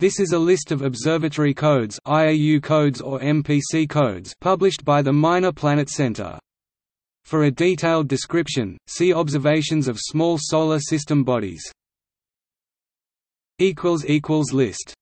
This is a list of observatory codes IAU codes or MPC codes published by the Minor Planet Center. For a detailed description, see Observations of small solar system bodies. List